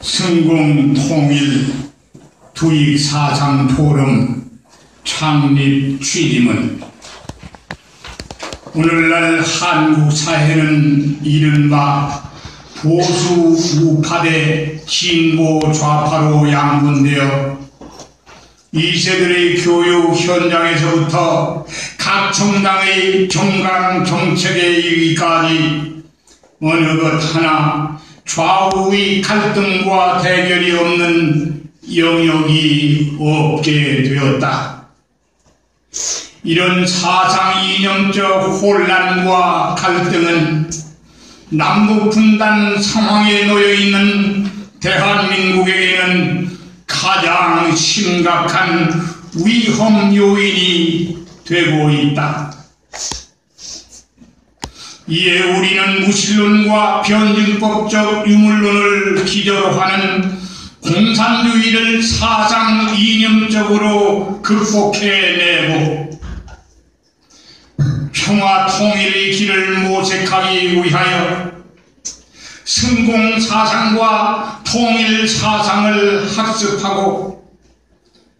성공 통일 두익 사상 포럼 창립 취임은 오늘날 한국 사회는 이른바 보수 우파 대 진보 좌파로 양분되어 이세들의 교육 현장에서부터 각 정당의 정강 정책에 이르기까지 어느 것 하나 좌우의 갈등과 대결이 없는 영역이 없게 되었다. 이런 사상 이념적 혼란과 갈등은 남북 분단 상황에 놓여 있는 대한민국에게는 가장 심각한 위험 요인이 되고 있다. 이에 우리는 무신론과 변증법적 유물론을 기저로 하는 공산주의를 사상 이념적으로 극복해내고 평화 통일의 길을 모색하기 위하여 성공 사상과 통일 사상을 학습하고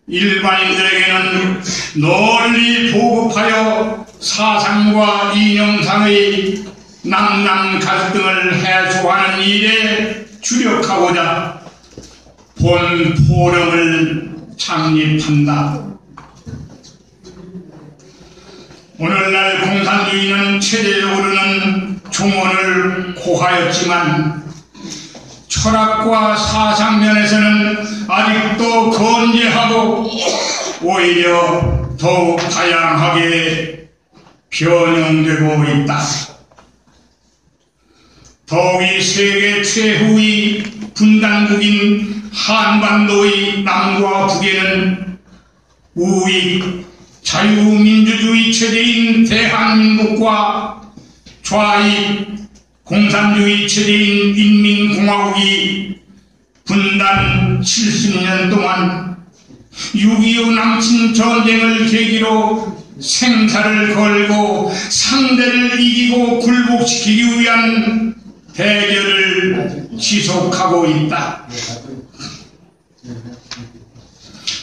일반인들에게는 널리 보급하여 사상과 이념상의 남남 갈등을 해소하는 일에 주력하고자 본 포럼을 창립한다. 오늘날 공산주의는 체제적으로는 종언을 고하였지만 철학과 사상 면에서는 아직도 건재하고 오히려 더욱 다양하게 변형되고 있다. 더위 세계 최후의 분단국인 한반도의 남과 북에는 우익 자유민주주의 체제인 대한민국과 좌익 공산주의 체제인 인민공화국이 분단 70년 동안 6.25 남친 전쟁을 계기로 생사를 걸고 상대를 이기고 굴복시키기 위한 대결을 지속하고 있다.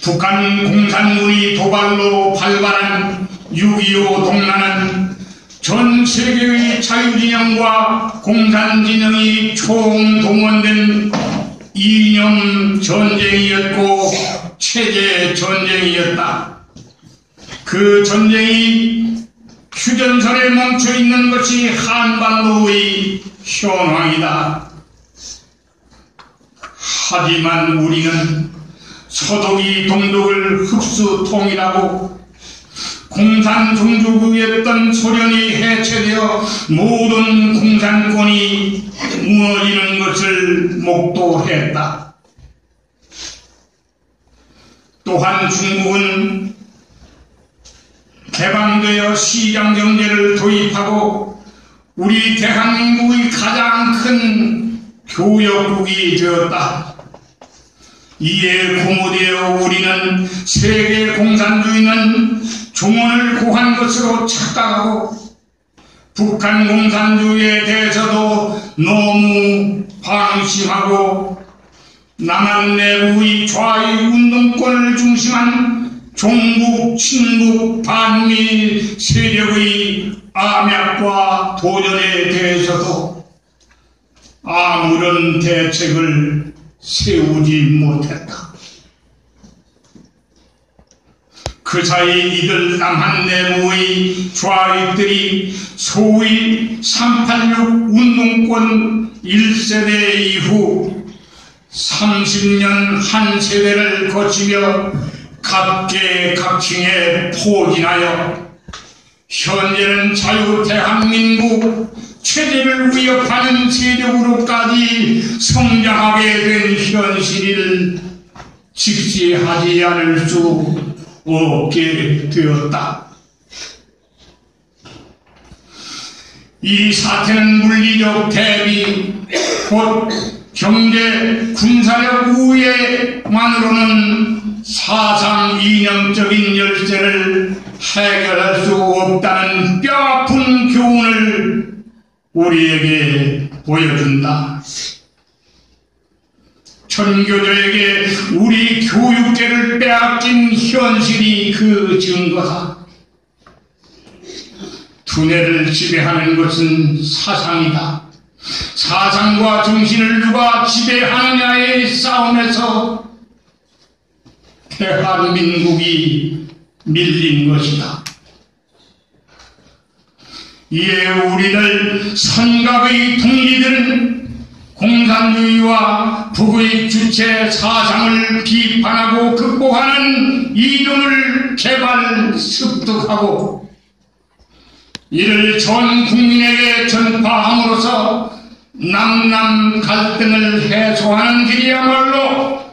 북한 공산군이 도발로 발발한 6.25 동란은 전 세계의 자유진영과 공산진영이 총동원된 이념 전쟁이었고 체제 전쟁이었다. 그 전쟁이 휴전선에 멈춰 있는 것이 한반도의 현황이다. 하지만 우리는 서독이 동독을 흡수 통일하고 공산 종주국이었던 소련이 해체되어 모든 공산권이 무너지는 것을 목도했다. 또한 중국은 개방되어 시장 경제를 도입하고 우리 대한민국의 가장 큰 교역국이 되었다. 이에 고무되어 우리는 세계 공산주의는 종언을 고한 것으로 착각하고 북한 공산주의에 대해서도 너무 방심하고 남한 내부의 좌익 운동권을 중심한 종북, 친북, 반미 세력의 암약과 도전에 대해서도 아무런 대책을 세우지 못했다. 그 사이 이들 남한 내부의 좌익들이 소위 386 운동권 1세대 이후 30년 한 세대를 거치며 각계각층에 포진하여 현재는 자유 대한민국 체제를 위협하는 세력으로까지 성장하게 된 현실을 직시하지 않을 수 없게 되었다. 이 사태는 물리적 대비, 곧 경제, 군사력 우회만으로는 사상 이념적인 열쇠를 해결할 수 없다는 뼈아픈 교훈을 우리에게 보여준다. 전교조에게 우리 교육계를 빼앗긴 현실이 그 증거다. 두뇌를 지배하는 것은 사상이다. 사상과 정신을 누가 지배하느냐의 싸움에서 대한민국이 밀린 것이다. 이에 우리들 선각의 동리들은 공산주의와 북의 주체 사상을 비판하고 극복하는 이론을 개발 습득하고 이를 전 국민에게 전파함으로써 남남 갈등을 해소하는 길이야말로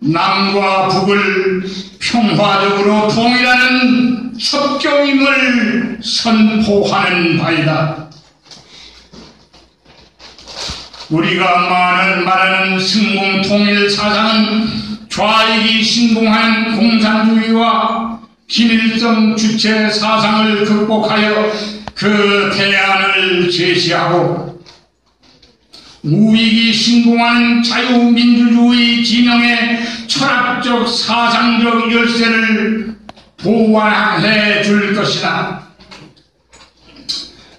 남과 북을 평화적으로 통일하는 협경임을 선포하는 바이다. 우리가 많은 말하는 승공 통일 사상은 좌익이 신봉한 공산주의와 김일성 주체 사상을 극복하여 그 대안을 제시하고 우익이 신봉하는 자유민주주의 진영의 철학적 사상적 열쇠를 보완해 줄 것이다.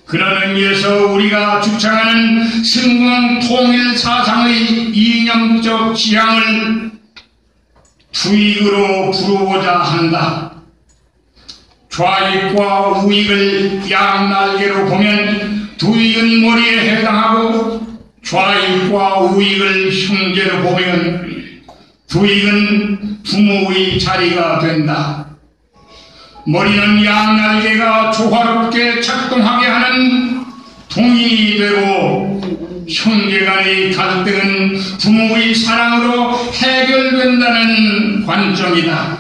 그러는 이에서 우리가 주창하는 승공 통일 사상의 이념적 지향을 투익으로 부르고자 한다. 좌익과 우익을 양날개로 보면 두익은 머리에 해당하고 좌익과 우익을 형제로 보면 두익은 부모의 자리가 된다. 머리는 양날개가 조화롭게 작동하게 하는 동인이 되고 형제간의 갈등은 부모의 사랑으로 해결된다는 관점이다.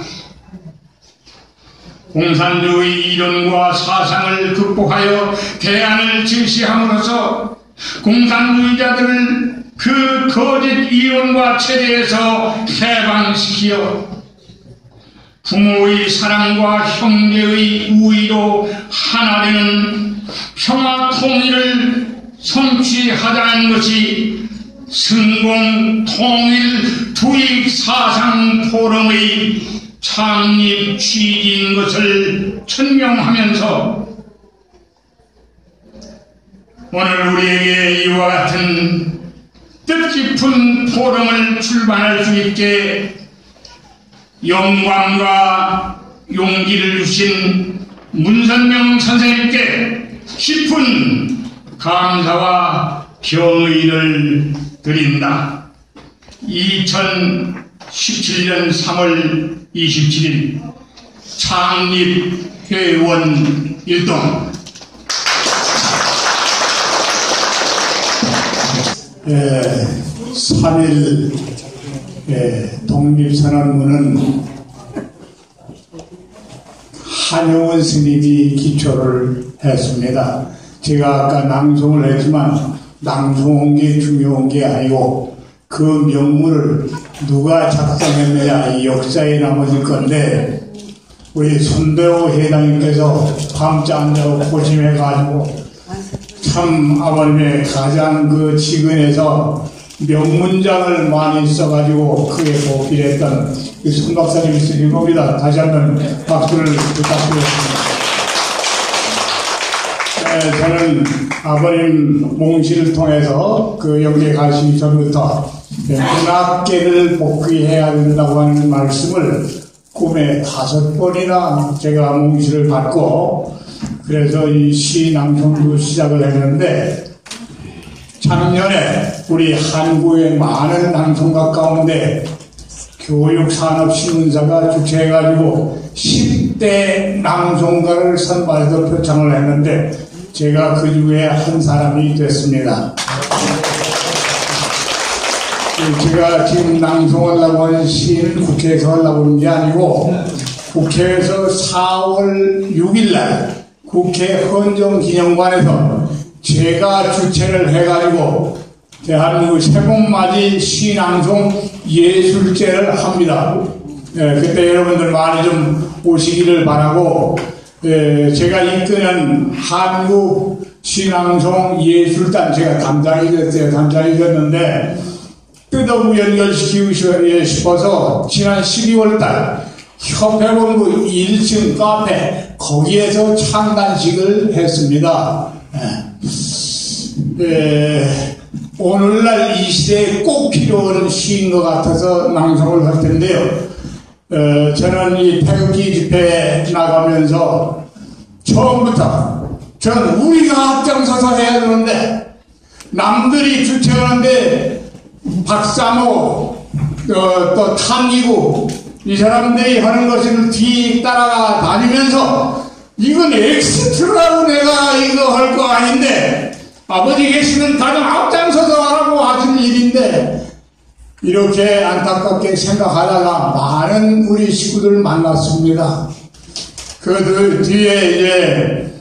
공산주의 이론과 사상을 극복하여 대안을 제시함으로써 공산주의자들을 그 거짓 이론과 체제에서 해방시키어 부모의 사랑과 형제의 우위로 하나 되는 평화 통일을 성취하자는 것이 승공 통일 두익 사상 포럼의 창립 취지인 것을 천명하면서 오늘 우리에게 이와 같은 뜻깊은 포럼을 출발할 수 있게 영광과 용기를 주신 문선명 선생님께 깊은 감사와 경의를 드린다. 2017년 3월 27일 창립회원 일동 예, 3일 예, 독립선언문은 한용원 스님이 기초를 했습니다. 제가 아까 낭송을 했지만 낭송한 게 중요한 게 아니고 그 명문을 누가 작성했느냐 이 역사에 남아질 건데 우리 손대호 회장님께서 안 자고 고심해가지고 참 아버님의 가장 그 지근에서 명문장을 많이 써가지고 크게 보필했던 손 박사님이 쓰신 겁니다. 다시 한번 박수를 부탁드리겠습니다. 네, 저는 아버님 몽실을 통해서 그 여기에 가시기 전부터 문학계를 복귀해야 된다고 하는 말씀을 꿈에 다섯 번이나 제가 몽실을 받고 그래서 이 시 낭송도 시작을 했는데 작년에 우리 한국의 많은 낭송가 가운데 교육산업신문사가 주최해가지고 10대 낭송가를 선발해서 표창을 했는데 제가 그 중에 한 사람이 됐습니다. 제가 지금 낭송하려고 하는 시인은 국회에서 하려고 하는 게 아니고 국회에서 4월 6일 날 국회 헌정기념관에서 제가 주최를 해가지고 대한민국 세봉맞이 시낭송 예술제를 합니다. 예, 그때 여러분들 많이 좀 오시기를 바라고 예, 제가 이끄는 한국 신앙송 예술단 제가 담당이 됐어요. 담당이 됐는데 뜯어 연결시키고 싶어서 지난 12월 달 협회본부 1층 카페 거기에서 창단식을 했습니다. 에, 에, 오늘날 이 시대에 꼭 필요한 시인 것 같아서 낭송을 할 텐데요. 어, 저는 이 태극기 집회에 나가면서 처음부터 전 우리가 앞장서서 해야 되는데 남들이 주최하는데 박사모 어, 또 탐이고 이 사람들이 하는 것을 뒤 따라가 다니면서 이건 엑스트라로 내가 이거 할 거 아닌데 아버지 계시면 가장 앞장서서 하라고 하신 일인데 이렇게 안타깝게 생각하다가 많은 우리 식구들 만났습니다. 그들 뒤에 이제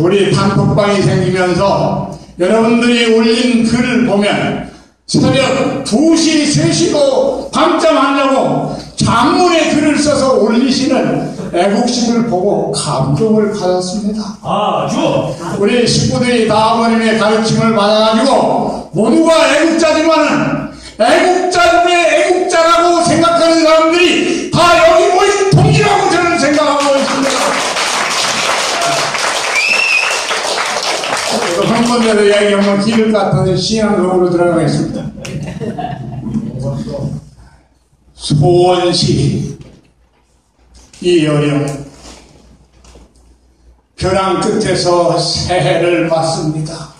우리 단톡방이 생기면서 여러분들이 올린 글을 보면 새벽 2시, 3시도 밤잠 안 자고 장문의 글을 써서 올리시는 애국심을 보고 감동을 받았습니다. 아 주 우리 식구들이 다 아버님의 가르침을 받아가지고 모두가 애국자지만은 애국자 중에 애국자라고 생각하는 사람들이 다 여기 모인 동지라고 저는 생각하고 있습니다. 한 번대로 이야기하면 길을 같아서 신앙적으로 들어가겠습니다. 소원시 이어령 벼랑 끝에서 새해를 맞습니다.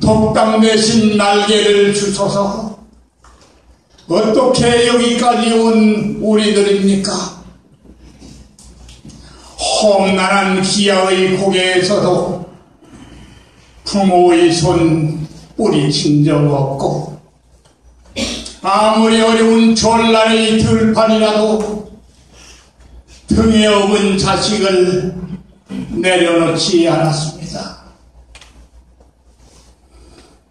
독담 대신 날개를 주소서 어떻게 여기까지 온 우리들입니까? 험난한 기아의 고개에서도 부모의 손 뿌리친 적 없고 아무리 어려운 전란의 들판이라도 등에 업은 자식을 내려놓지 않았습니다.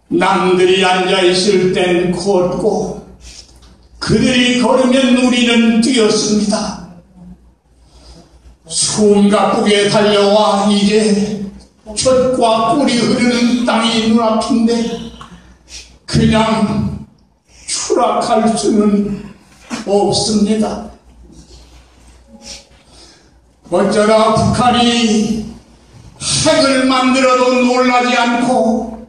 남들이 앉아있을 땐 걷고 그들이 걸으면 우리는 뛰었습니다. 숨가쁘게 달려와 이제 젖과 꿀이 흐르는 땅이 눈앞인데 그냥 추락할 수는 없습니다. 어쩌다 북한이 핵을 만들어도 놀라지 않고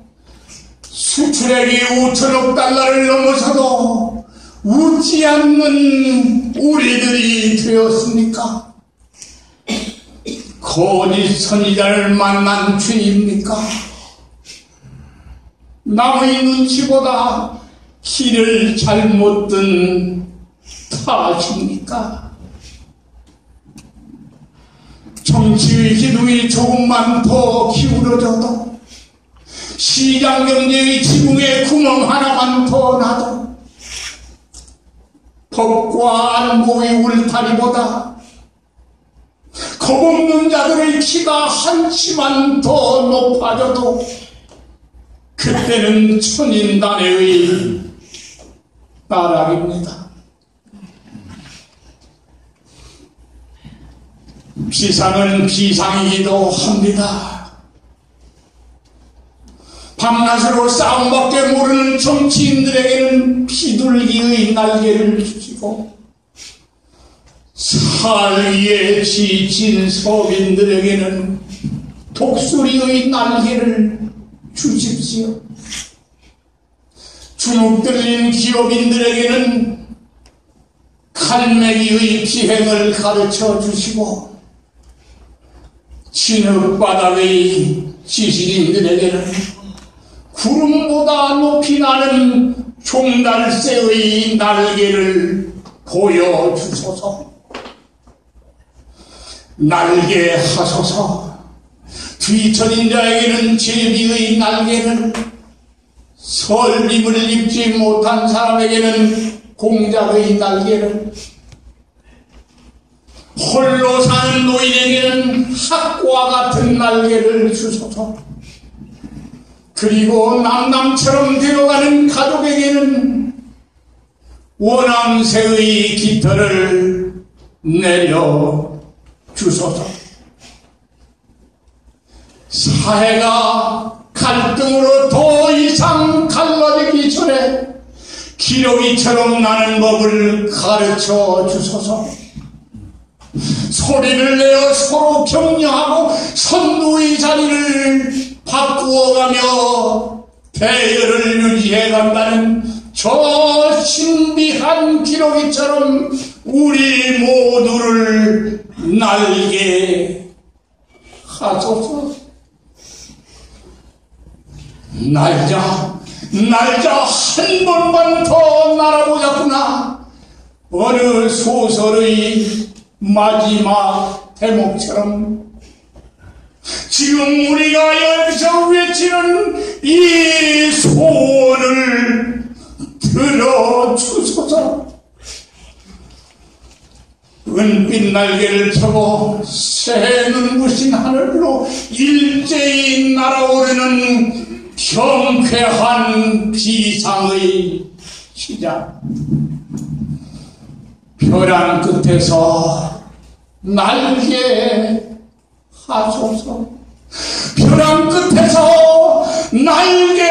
수출액이 5천억 달러를 넘어서도 웃지 않는 우리들이 되었습니까? 거짓 선지자를 만난 죄입니까? 남의 눈치보다 길을 잘못 든 탓입니까? 정치의 기둥이 조금만 더 기울어져도 시장 경제의 지붕에 구멍 하나만 더 나도 법과 안보의 울타리보다 겁없는 자들의 키가 한치만 더 높아져도 그때는 천인단의 나락입니다. 비상은 비상이기도 합니다. 밤낮으로 싸움밖에 모르는 정치인들에게는 비둘기의 날개를 주시고 살위에 지친 서민들에게는 독수리의 날개를 주십시오. 주눅 들린 기업인들에게는 칼매기의 비행을 가르쳐 주시고 진흙바닥의 지식인들에게는 구름보다 높이 나는 종달새의 날개를 보여주소서. 날개 하소서. 뒤처진 자에게는 제비의 날개를 설림을 입지 못한 사람에게는 공작의 날개를 홀로 사는 노인에게는 학과 같은 날개를 주소서. 그리고 남남처럼 되어가는 가족에게는 원앙새의 깃털을 내려 주소서. 사회가 갈등으로 더 이상 갈라지기 전에 기러기처럼 나는 법을 가르쳐 주소서. 소리를 내어 서로 격려하고 선두의 자리를 바꾸어가며 대열을 유지해 간다는 저 신비한 기러기처럼 우리 모두를 날게 하소서. 날자, 날자 한 번만 더 날아보자꾸나. 어느 소설의 마지막 대목처럼 지금 우리가 여기서 외치는 이 소원을 들어주소서. 은빛 날개를 펴고 새 눈부신 하늘로 일제히 날아오르는 경쾌한 비상의 시작. 벼랑 끝에서 날개 하소서. 벼랑 끝에서 날개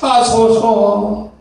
하소서.